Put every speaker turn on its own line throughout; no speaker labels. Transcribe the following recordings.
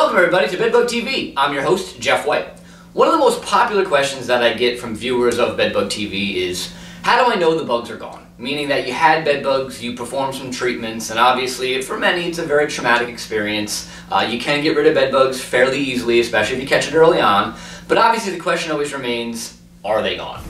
Welcome everybody to Bedbug TV. I'm your host, Jeff White. One of the most popular questions that I get from viewers of Bedbug TV is, how do I know the bugs are gone? Meaning that you had bedbugs, you performed some treatments, and obviously for many it's a very traumatic experience. Uh, you can get rid of bedbugs fairly easily, especially if you catch it early on. But obviously the question always remains, are they gone?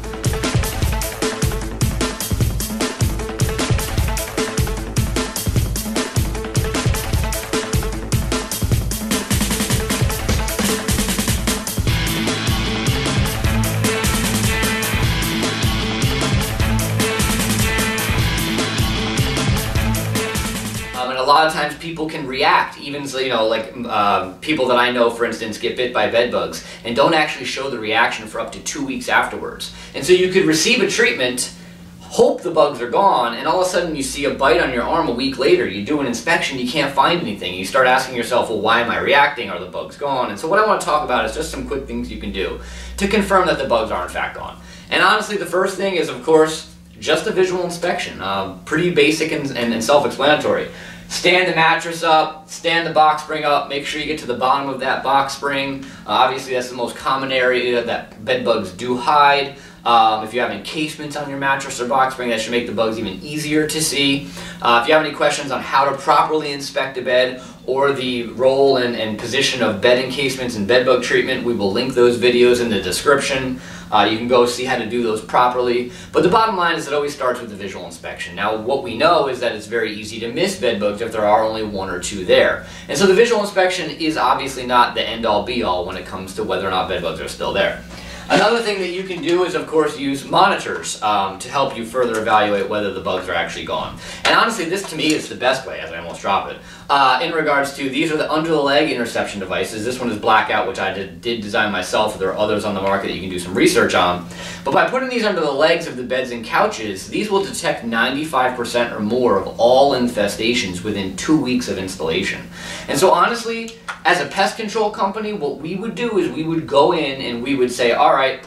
Lot of times people can react, even so you know, like um, people that I know, for instance, get bit by bed bugs and don't actually show the reaction for up to two weeks afterwards. And so you could receive a treatment, hope the bugs are gone, and all of a sudden you see a bite on your arm a week later. You do an inspection, you can't find anything. You start asking yourself, well, why am I reacting? Are the bugs gone? And so what I want to talk about is just some quick things you can do to confirm that the bugs are in fact gone. And honestly, the first thing is, of course, just a visual inspection. Uh, pretty basic and, and, and self-explanatory. Stand the mattress up, stand the box spring up, make sure you get to the bottom of that box spring. Uh, obviously that's the most common area that bed bugs do hide. Um, if you have encasements on your mattress or box spring, that should make the bugs even easier to see. Uh, if you have any questions on how to properly inspect a bed or the role and, and position of bed encasements and bed bug treatment, we will link those videos in the description. Uh, you can go see how to do those properly. But the bottom line is it always starts with the visual inspection. Now what we know is that it's very easy to miss bed bugs if there are only one or two there. And so the visual inspection is obviously not the end all be all when it comes to whether or not bed bugs are still there. Another thing that you can do is, of course, use monitors um, to help you further evaluate whether the bugs are actually gone. And honestly, this to me is the best way, as I almost drop it, uh, in regards to these are the under-the-leg interception devices. This one is Blackout, which I did, did design myself. There are others on the market that you can do some research on. But by putting these under the legs of the beds and couches, these will detect 95% or more of all infestations within two weeks of installation. And so honestly, as a pest control company, what we would do is we would go in and we would say, all right,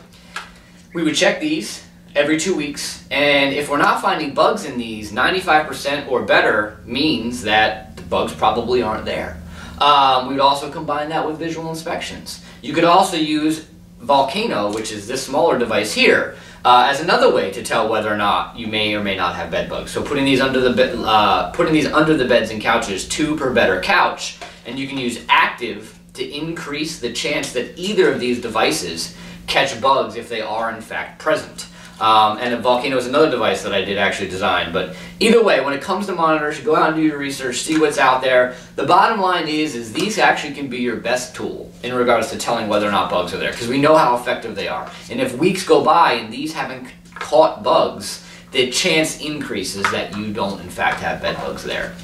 we would check these every two weeks, and if we're not finding bugs in these, 95% or better means that the bugs probably aren't there. Um, we would also combine that with visual inspections. You could also use Volcano, which is this smaller device here, uh, as another way to tell whether or not you may or may not have bed bugs. So putting these under the uh, putting these under the beds and couches, two per bed or couch, and you can use Activ to increase the chance that either of these devices catch bugs if they are in fact present. Um, and a Volcano is another device that I did actually design. But either way, when it comes to monitors, go out and do your research, see what's out there. The bottom line is, is these actually can be your best tool in regards to telling whether or not bugs are there, because we know how effective they are. And if weeks go by and these haven't caught bugs, the chance increases that you don't in fact have bed bugs there.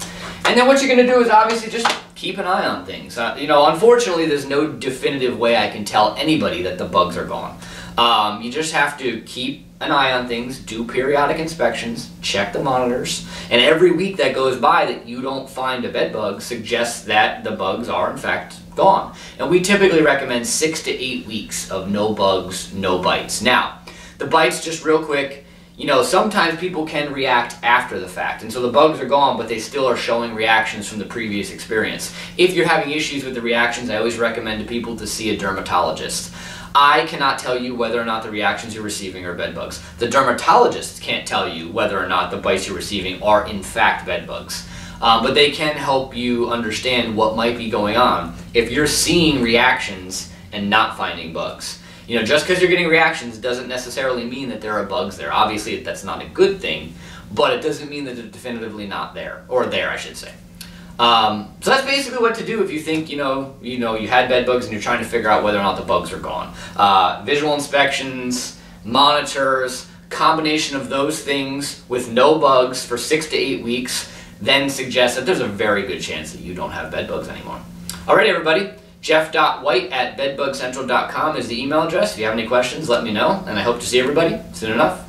And then what you're going to do is obviously just keep an eye on things. Uh, you know, unfortunately, there's no definitive way I can tell anybody that the bugs are gone. Um, you just have to keep an eye on things, do periodic inspections, check the monitors, and every week that goes by that you don't find a bed bug suggests that the bugs are in fact gone. And we typically recommend six to eight weeks of no bugs, no bites. Now, the bites, just real quick, you know, sometimes people can react after the fact. And so the bugs are gone, but they still are showing reactions from the previous experience. If you're having issues with the reactions, I always recommend to people to see a dermatologist. I cannot tell you whether or not the reactions you're receiving are bed bugs. The dermatologist can't tell you whether or not the bites you're receiving are in fact bed bugs. Um, but they can help you understand what might be going on if you're seeing reactions and not finding bugs. You know, just because you're getting reactions doesn't necessarily mean that there are bugs there. Obviously, that's not a good thing, but it doesn't mean that they're definitively not there, or there, I should say. Um, so that's basically what to do if you think you know you know you had bed bugs and you're trying to figure out whether or not the bugs are gone. Uh, visual inspections, monitors, combination of those things with no bugs for six to eight weeks, then suggests that there's a very good chance that you don't have bed bugs anymore. All right, everybody. Jeff.white at bedbugcentral.com is the email address. If you have any questions, let me know, and I hope to see everybody soon enough.